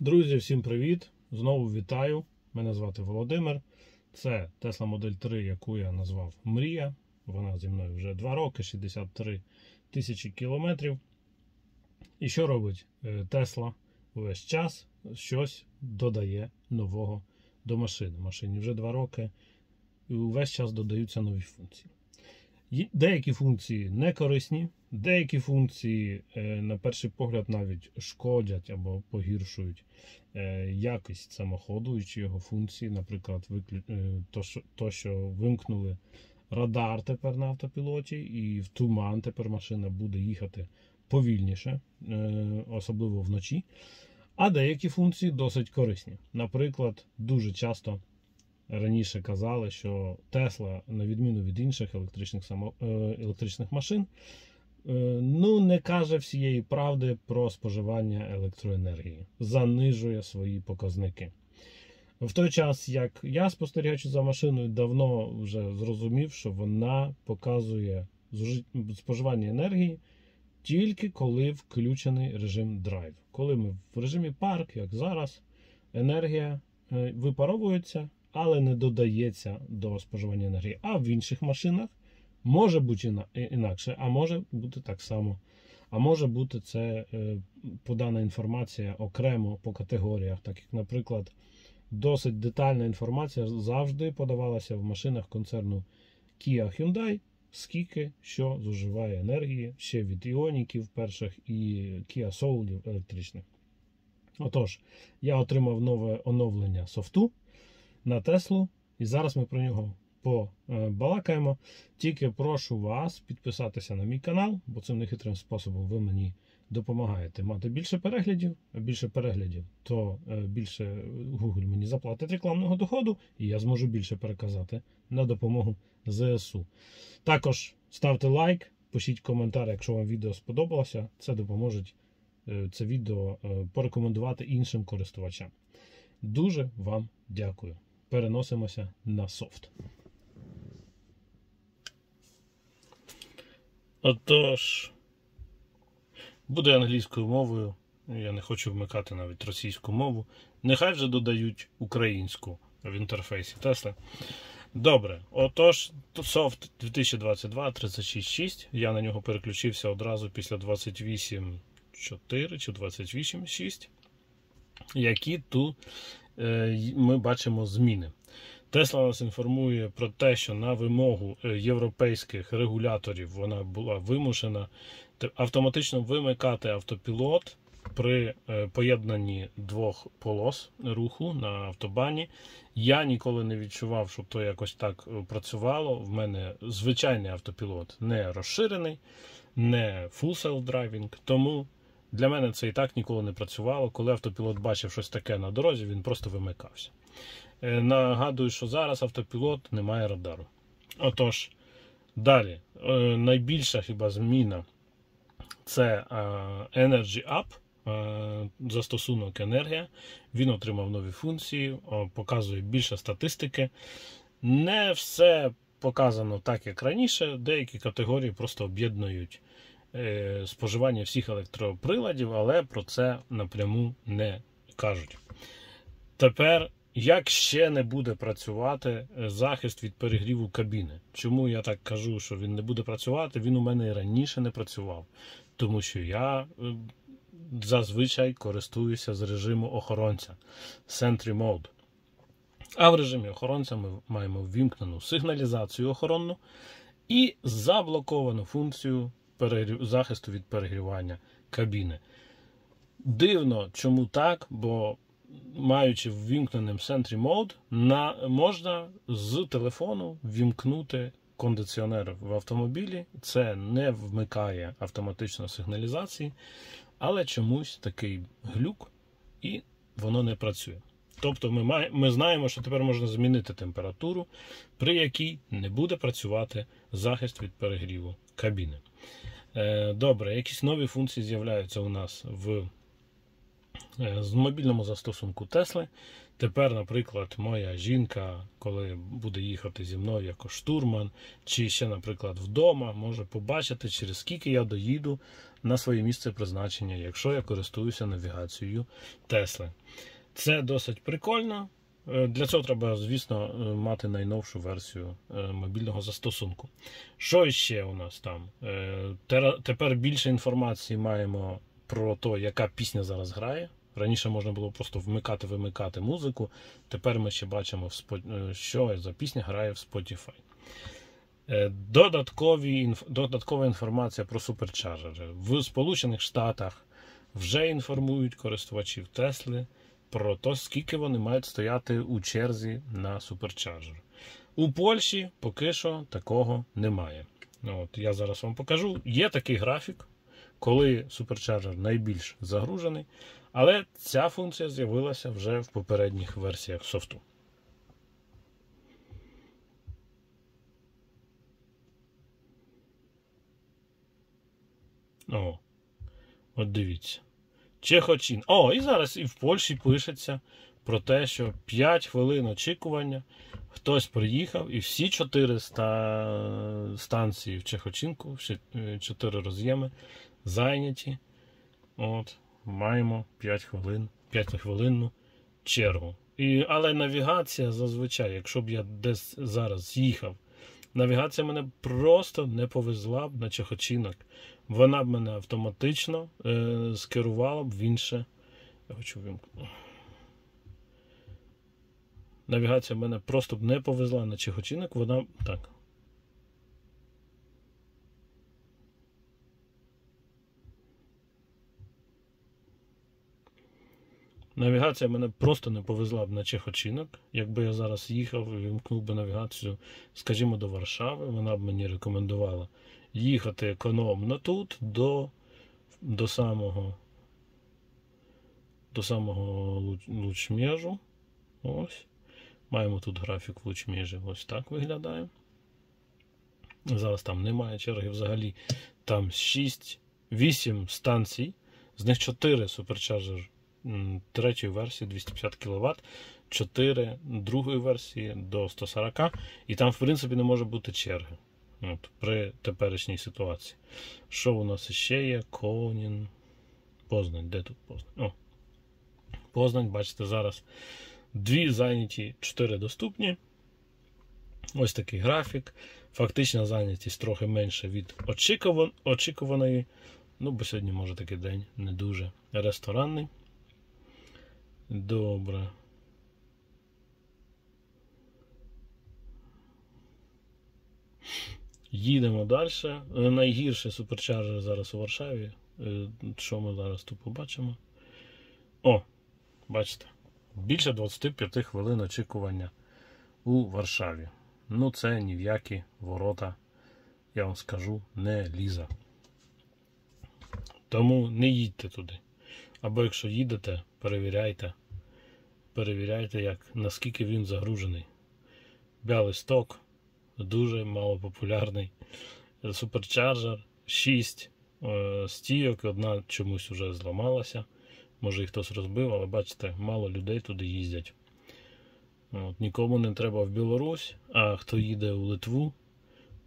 Друзі, всім привіт! Знову вітаю. Мене звати Володимир. Це Tesla Model 3, яку я назвав Мрія. Вона зі мною вже 2 роки, 63 тисячі кілометрів. І що робить Tesla увесь час? Щось додає нового до машини. Машині вже 2 роки. І увесь час додаються нові функції. Деякі функції не корисні, деякі функції, на перший погляд, навіть шкодять або погіршують якість самоходу чи його функції. Наприклад, що, то, що вимкнули радар тепер на автопілоті, і в туман тепер машина буде їхати повільніше, особливо вночі. А деякі функції досить корисні. Наприклад, дуже часто. Раніше казали, що Тесла, на відміну від інших електричних само... електричних машин, ну не каже всієї правди про споживання електроенергії, занижує свої показники. В той час, як я спостерігаючи за машиною, давно вже зрозумів, що вона показує споживання енергії тільки коли включений режим драйв. Коли ми в режимі парк, як зараз, енергія випаровується але не додається до споживання енергії. А в інших машинах може бути інакше, а може бути так само. А може бути це подана інформація окремо по категоріях, так як, наприклад, досить детальна інформація завжди подавалася в машинах концерну Kia Hyundai, скільки що зуживає енергії ще від іоніків перших і Kia Soul електричних. Отож, я отримав нове оновлення софту на Теслу. І зараз ми про нього побалакаємо. Тільки прошу вас підписатися на мій канал, бо цим нехитрим способом ви мені допомагаєте мати більше переглядів. А більше переглядів, то більше Google мені заплатить рекламного доходу, і я зможу більше переказати на допомогу ЗСУ. Також ставте лайк, пишіть коментар, якщо вам відео сподобалося. Це допоможе це відео порекомендувати іншим користувачам. Дуже вам дякую переносимося на софт. Отож, буде англійською мовою. Я не хочу вмикати навіть російську мову. Нехай вже додають українську в інтерфейсі Tesla. Добре, отож, софт 2022 366. Я на нього переключився одразу після 28.4 чи 28.6. Які тут ми бачимо зміни. Тесла нас інформує про те, що на вимогу європейських регуляторів вона була вимушена автоматично вимикати автопілот при поєднанні двох полос руху на автобані. Я ніколи не відчував, щоб то якось так працювало. В мене звичайний автопілот не розширений, не full self-driving, тому для мене це і так ніколи не працювало. Коли автопілот бачив щось таке на дорозі, він просто вимикався. Нагадую, що зараз автопілот не має радару. Отож, далі, найбільша хіба зміна це Energy Up, застосунок енергія. Він отримав нові функції, показує більше статистики. Не все показано так, як раніше. Деякі категорії просто об'єднують споживання всіх електроприладів, але про це напряму не кажуть. Тепер, як ще не буде працювати захист від перегріву кабіни? Чому я так кажу, що він не буде працювати? Він у мене і раніше не працював, тому що я зазвичай користуюся з режиму охоронця Sentry Mode. А в режимі охоронця ми маємо ввімкнену сигналізацію охоронну і заблоковану функцію захисту від перегрівання кабіни. Дивно, чому так, бо маючи ввімкненим Sentry Mode, на, можна з телефону ввімкнути кондиціонер в автомобілі. Це не вмикає автоматично сигналізації, але чомусь такий глюк, і воно не працює. Тобто ми має, ми знаємо, що тепер можна змінити температуру, при якій не буде працювати захист від перегріву кабіни. Добре, якісь нові функції з'являються у нас в Е, З мобільному застосунку Тесли. Тепер, наприклад, моя жінка, коли буде їхати зі мною як штурман, чи ще, наприклад, вдома, може побачити, через скільки я доїду на своє місце призначення, якщо я користуюся навігацією Тесли. Це досить прикольно. Е, Для цього треба, звісно, е, мати найновшу версію е, мобільного застосунку. Що ще у нас там? Е, Тепер більше інформації маємо про те, яка пісня зараз грає. Раніше можна було просто вмикати-вимикати музику. Тепер ми ще бачимо, е, що за пісня грає в Spotify. Е, Додаткові, додаткова інформація про суперчарджери. В Сполучених Штатах вже інформують користувачів Тесли про те, скільки вони мають стояти у черзі на суперчарджер. У Польщі поки що такого немає. От, я зараз вам покажу. Є такий графік, коли суперчарджер найбільш загружений, але ця функція з'явилася вже в попередніх версіях софту. О, от дивіться. Чехочин. О, і зараз і в Польщі пишеться про те, що 5 хвилин очікування. Хтось приїхав, і всі 4 станції в Чехочинку, 4 роз'єми зайняті. От, маємо 5 хвилин, 5 хвилинну чергу. І, але навігація зазвичай, якщо б я десь зараз їхав, навігація мене просто не повезла б на Чехочинок. Вона б мене автоматично е, скерувала б в інше. Я хочу вимкнути. Навігація мене просто б не повезла на Чехочинок, вона. Так. Навігація мене просто не повезла б на Чехочинок. Якби я зараз їхав і вимкнув би навігацію, скажімо, до Варшави, вона б мені рекомендувала їхати економно тут до, до самого до самого Луч- Лучмежу. Ось. Маємо тут графік Лучмежі. Ось так виглядає. Зараз там немає черги взагалі. Там 6, 8 станцій, з них 4 суперчарджер третьої версії 250 кВт, 4 другої версії до 140 і там, в принципі, не може бути черги. От, при теперішній ситуації. Що у нас ще є? Конін. Познань. Де тут Познань? О. Познань, бачите, зараз дві зайняті, чотири доступні. Ось такий графік. Фактична зайнятість трохи менша від очікуваної. Ну, бо сьогодні, може, такий день не дуже ресторанний. Добре. Їдемо далі. Найгірший суперчарджер зараз у Варшаві. Е, Що ми зараз тут побачимо? О, бачите, більше 25 хвилин очікування у Варшаві. Ну, це ні в які ворота, я вам скажу, не ліза. Тому не їдьте туди. Або якщо їдете, перевіряйте. Перевіряйте, як, наскільки він загружений. Бялисток дуже малопопулярний. Суперчарджер 6 е, стійок, одна чомусь вже зламалася. Може їх хтось розбив, але бачите, мало людей туди їздять. От, нікому не треба в Білорусь, а хто їде у Литву,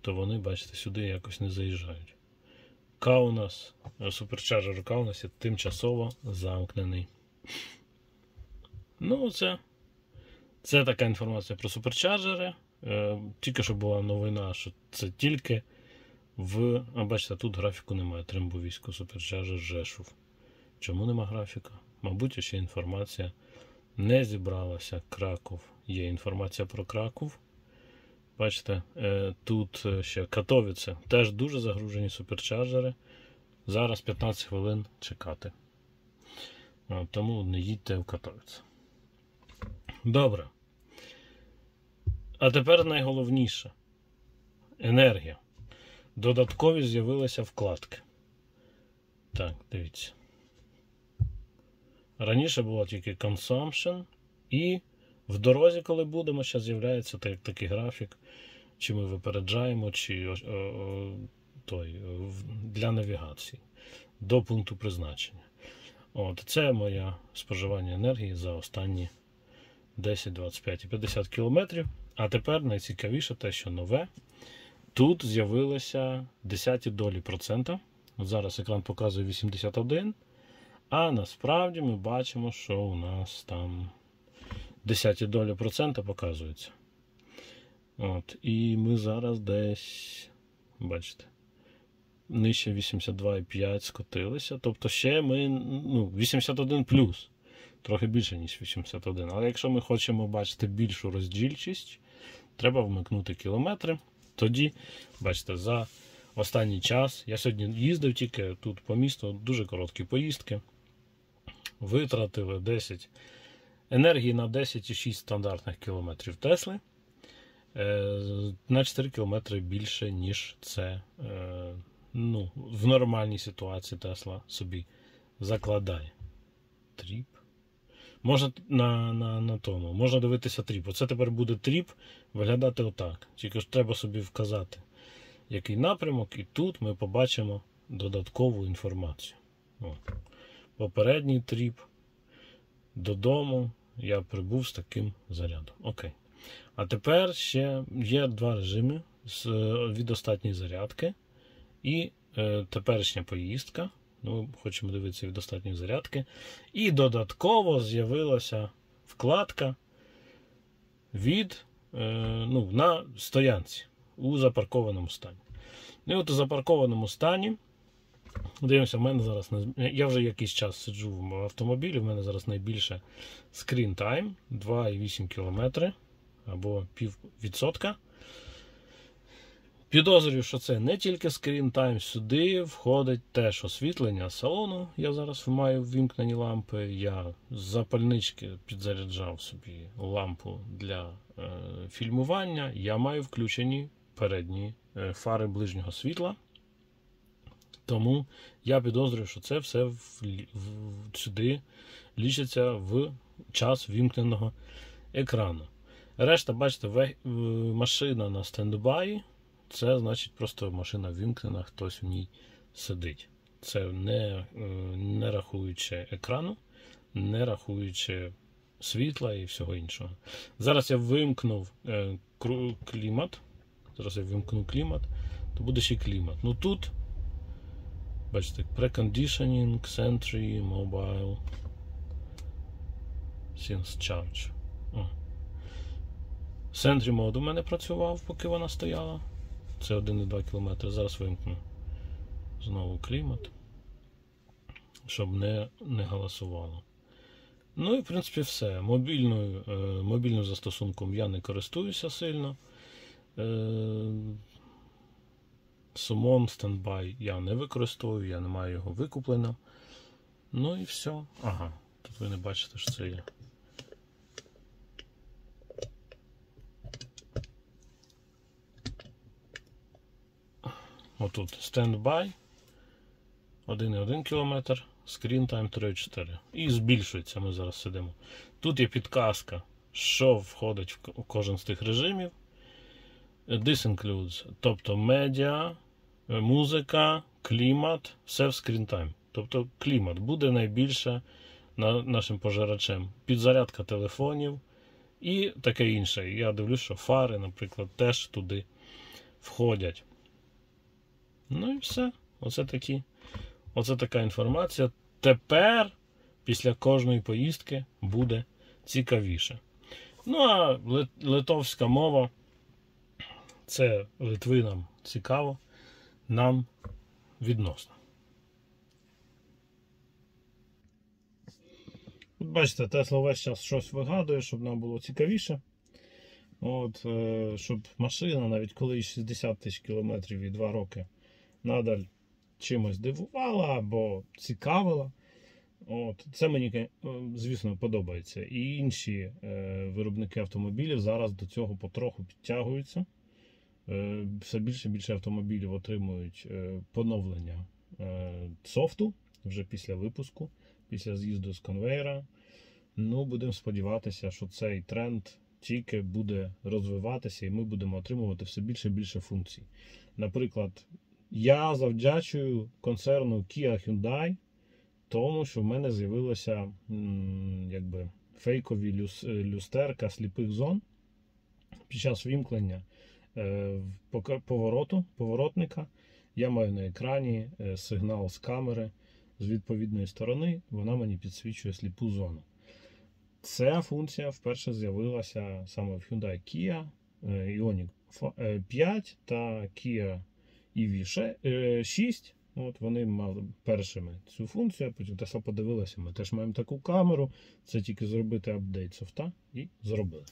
то вони, бачите, сюди якось не заїжджають. Каунас, е, суперчарджер Каунас є тимчасово замкнений. Ну, це, це така інформація про суперчарджери. Е, Тільки що була новина, що це тільки в. А бачите, тут графіку немає. Трембовійсько суперчарджер Жешув. Чому нема графіка? Мабуть, ще інформація не зібралася. Краков. Є інформація про Краков. Бачите, е, тут е, ще Катовіце. Теж дуже загружені суперчарджери. Зараз 15 хвилин чекати. Тому не їдьте в Катовіце. Добре. А тепер найголовніше енергія. Додаткові з'явилися вкладки. Так, дивіться. Раніше було тільки consumption, і в дорозі, коли будемо, ще з'являється так- такий графік, чи ми випереджаємо, чи о, о, той, для навігації до пункту призначення. От, Це моє споживання енергії за останні 10, 25 і 50 кілометрів. А тепер найцікавіше те, що нове. Тут з'явилося 10 долі процента. Зараз екран показує 81. А насправді ми бачимо, що у нас там 10 долі процента показується. От, І ми зараз десь, бачите, нижче 82,5 скотилися. Тобто ще ми ну, 81 плюс, трохи більше, ніж 81. Але якщо ми хочемо бачити більшу роздільчість, треба вмикнути кілометри. Тоді, бачите, за останній час я сьогодні їздив тільки тут по місту, дуже короткі поїздки. Витратили 10 енергії на 10,6 стандартних кілометрів Тесли. Е, на 4 кілометри більше, ніж це е, ну, в нормальній ситуації Тесла собі закладає. Trip. Можна на на, на тому, можна дивитися trip. Оце тепер буде trip виглядати отак. Тільки ж треба собі вказати, який напрямок, і тут ми побачимо додаткову інформацію. От. Попередній тріп додому я прибув з таким зарядом. Окей. А тепер ще є два режими від остатньої зарядки і е, теперішня поїздка. Ну, хочемо дивитися від достатньої зарядки. І додатково з'явилася вкладка від е, ну, на стоянці у запаркованому стані. І от у запаркованому стані. Дивимося, в мене зараз я вже якийсь час сиджу в автомобілі, в мене зараз найбільше screen time 2,8 км або пів відсотка. Підозрюю, що це не тільки screen time, сюди входить теж освітлення салону. Я зараз маю ввімкнені лампи. Я з запальнички підзаряджав собі лампу для е, фільмування. Я маю включені передні е, фари ближнього світла. Тому я підозрюю, що це все в, в, сюди лічиться в час вімкненого екрану. Решта, бачите, ве, машина на стендбаї. Це значить просто машина вімкнена, хтось в ній сидить. Це не е, не рахуючи екрану, не рахуючи світла і всього іншого. Зараз я вимкнув е, клімат. Зараз я вимкну клімат, то буде ще клімат. Ну тут, бачите, preconditioning, Sentry, Mobile, Since Charge. Sentry мод у мене працював, поки вона стояла. Це 1,2 км. Зараз вимкну знову клімат, щоб не не галасувало. Ну і в принципі все. Мобільною, е, Мобільним застосунком я не користуюся сильно. Е, Сумон стендбай я не використовую, я не маю його викуплено. Ну і все. Ага, тут ви не бачите, що це є. Отут стендбай 1,1 км, screen time 3,4. І збільшується, ми зараз сидимо. Тут є підказка, що входить в кожен з тих режимів. This includes, тобто медіа, музика, клімат, все в time. Тобто клімат буде найбільше нашим пожирачем. Підзарядка телефонів і таке інше. Я дивлюсь, що фари, наприклад, теж туди входять. Ну і все. Оце такі. Оце така інформація. Тепер, після кожної поїздки, буде цікавіше. Ну, а литовська мова це Литвинам цікаво, нам відносно. Бачите, Тесла весь час щось вигадує, щоб нам було цікавіше. От, е, Щоб машина, навіть коли 60 тисяч кілометрів і 2 роки надаль чимось дивувала або цікавила. От, Це мені, е, звісно, подобається. І інші е, виробники автомобілів зараз до цього потроху підтягуються. Е, Все більше і більше автомобілів отримують е, поновлення е, софту вже після випуску, після з'їзду з конвейера. Ну, Будемо сподіватися, що цей тренд тільки буде розвиватися, і ми будемо отримувати все більше і більше функцій. Наприклад, я завдячую концерну Kia Hyundai тому, що в мене з'явилося якби, фейкові люс, люстерка сліпих зон під час вімкнення повороту, поворотника. Я маю на екрані е, сигнал з камери з відповідної сторони, вона мені підсвічує сліпу зону. Ця функція вперше з'явилася саме в Hyundai Kia е, Ioniq е, 5 та Kia EV 6. От вони мали першими цю функцію, потім Tesla подивилася, ми теж маємо таку камеру. Це тільки зробити апдейт софта і зробили.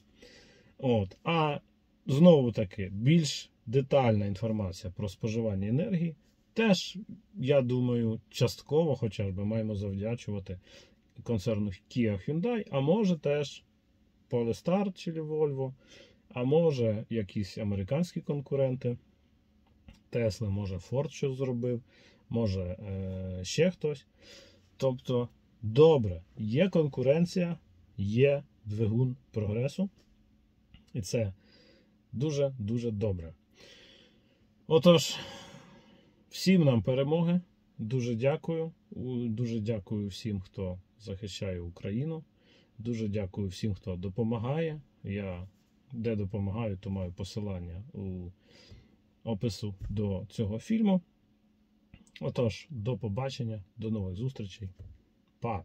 От. А знову таки, більш детальна інформація про споживання енергії теж, я думаю, частково хоча б маємо завдячувати концерну Kia Hyundai, а може теж Polestar чи Volvo, а може якісь американські конкуренти. Tesla, може Ford щось зробив, може е, ще хтось. Тобто, добре, є конкуренція, є двигун прогресу. І це дуже-дуже добре. Отож, всім нам перемоги. Дуже дякую. Дуже дякую всім, хто захищає Україну. Дуже дякую всім, хто допомагає. Я де допомагаю, то маю посилання у опису до цього фільму. Отож, до побачення, до нових зустрічей. Па!